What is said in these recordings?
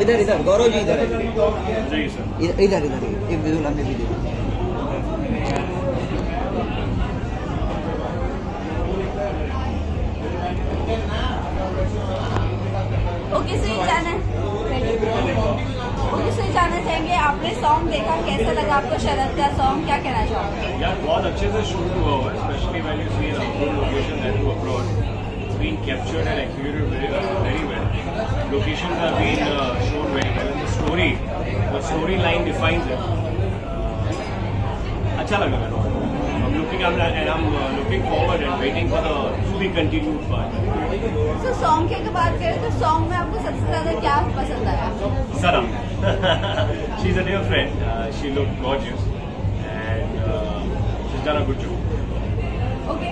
इधर इधर गौरव जी इधर इधर इधर इधर एक दो लम्बे भी दे ओके सो ये जाना ओके सो ये जानना चाहेंगे आपने सॉन्ग देखा, कैसा लगा आपको शरद का सॉन्ग क्या कहना चाहोगे? यार, बहुत अच्छे से शूट हुआ हुआ है specially when you see outdoor location and to abroad been captured and executed very well locations are been shown very well the story the story line defines it अच्छा लगा मेरे को। Looking I'm, and I'm uh, looking forward and waiting for the to be continued part. So song की अगर बात करें तो song में आपको सबसे ज़्यादा क्या पसंद आया Sara. she's a dear friend. Uh, she looked gorgeous and uh, she's done a good job. Okay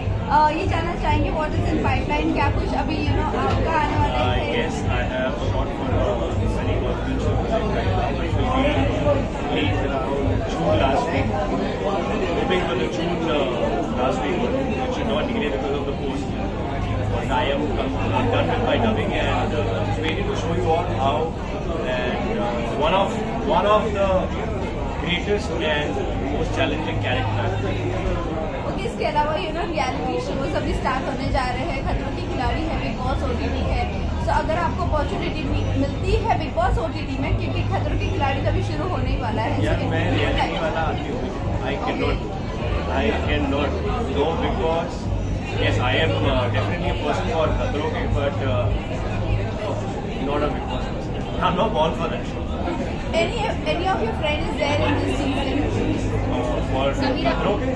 ये जानना चाहेंगे व्हाट इज़ इन पाइपलाइन क्या कुछ अभी यू नो आपका आने वाला है guess I have shot for a Sunny Golf feature project right now, which will be released around June last week. Hoping for the June uh, last week, it should not delay because of the post. But I am I'm done with my dubbing and uh, just waiting to show you all how and uh, one of one of the greatest and most challenging characters. इसके अलावा you know reality shows अभी start होने जा रहे हैं खतरों के खिलाड़ी है बिग बॉस ओटीटी है सो अगर आपको अपॉर्चुनिटी मिलती है बिग बॉस ओटीटी में क्योंकि खतरों के खिलाड़ी तो अभी शुरू होने ही वाला है यार So, मैं रियलिटी वाला आती हूँ I can not I can not know because yes I am uh, definitely a person for खतरों के but uh, not a big boss person I'm not born for that show any any of your friend is there in this season uh, for खतरों के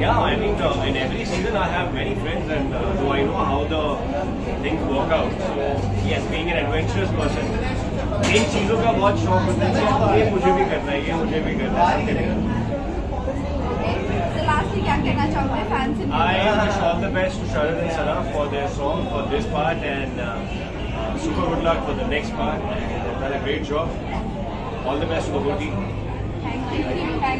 yeah I mean uh, in every season I have many friends and uh, so I know how the things work out so yes being an adventurous person इन चीज़ों का बहुत शौक होता है कि यार ये मुझे भी करना है ये मुझे भी करना है I wish all the best to Sharad and Sarah for their song, for this part, and uh, super good luck for the next part. And they've done a great job. All the best for the whole team. Thank you. Thank you.